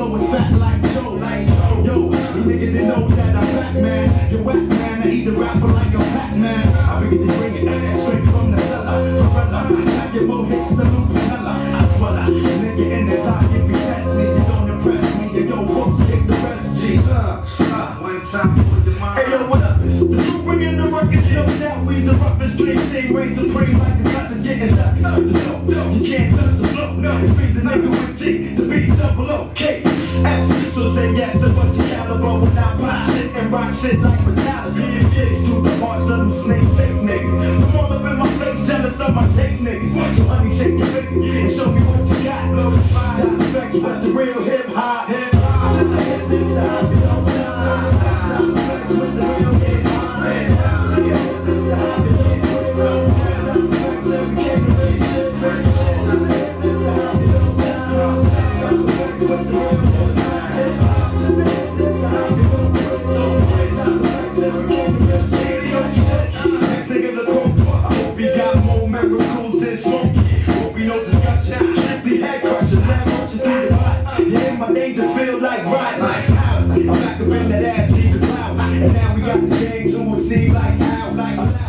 flow is fat like Joe. Like that back, man. You whack, man. I eat the rapper like a Pac-Man. I begin to bring it straight from the cellar. Umbrella, pack your more hits than Lupinella. I swallow. Nigga in his eye, if you test me, you don't impress me. You yo, folks, get the rest, G. Uh, uh, one time with the mind. Hey, yo, what up? It's the crew bringing the records, yo, that we the roughest dream, same range of spring like the cutlass getting up. No, no, no, you can't touch the flow, no. It's me, the nigga with G, the beat double O, K, S. So say yes to what you Knock shit like fatalities. Yeah, chicks through the parts of them snake face niggas. Come on up in my face, jealous of my taste niggas. What? So honey, shake your fingers and show me what you got. Blow the respect what the real hip hop. Hip hop. Shit like hip hop. You don't. Respect what the real hip hop. Hip hop. Shit like hip hop. What miracles did some Hope we no discussion Simply head crushing Now what you. think about Yeah, my danger feel like right Like how I'm back to in that ass cheek cloud And now we got the game to it like how Like